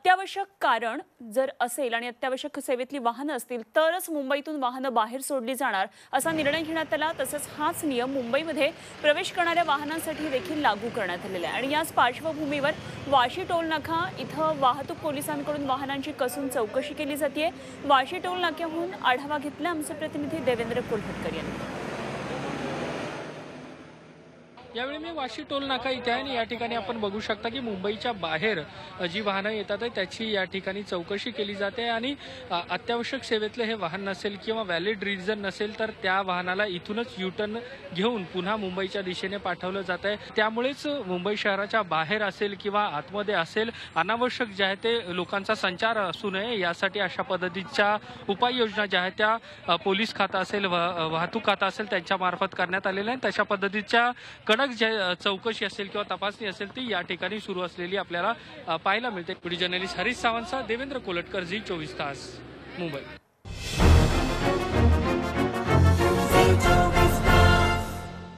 अत्यावश्यक कारण जर असेल आणि अत्यावश्यक सेवेतली वाहनं असतील तरच मुंबईतून वाहनं बाहेर सोडली जाणार असा निर्णय घेण्यात आला. तसंच हाच नियम मुंबईमध्ये प्रवेश करणाऱ्या वाहनांसाठी देखील लागू करण्यात आलेला आहे. आणि याच पार्श्वभूमीवर वाशी टोल नाका इथं वाहतूक पोलिसांकडून वाहनांची कसून चौकशी केली जाते वाशी टोल नाक्याहून आढावा घेतला आमचे प्रतिनिधी देवेंद्र कोल्हटकर यांनी. यावेळी मी वाशी टोल नाका इथे आहे आणि या ठिकाणी आपण बघू शकता की मुंबईच्या बाहेर जी वाहनं येतात आहे त्याची या ठिकाणी चौकशी केली जाते आणि अत्यावश्यक सेवेतलं हे वाहन नसेल किंवा व्हॅलिड रिझन नसेल तर त्या वाहनाला इथूनच युटर्न घेऊन पुन्हा मुंबईच्या दिशेने पाठवलं जात आहे. त्यामुळेच मुंबई शहराच्या बाहेर असेल किंवा आतमध्ये असेल अनावश्यक जे आहे ते लोकांचा संचार असू नये. यासाठी अशा पद्धतीच्या उपाययोजना ज्या आहेत त्या पोलीस खातं असेल वाहतूक खातं असेल त्यांच्यामार्फत करण्यात आलेल्या आहेत. तशा पद्धतीच्या कडक जे चौकशी असेल किंवा तपासणी असेल ती या ठिकाणी सुरू असलेली आपल्याला पाहायला मिळते. व्हिडिओ जर्नलिस्ट हरीश सावंतचा देवेंद्र कोलटकर झी चोवीस तास मुंबई.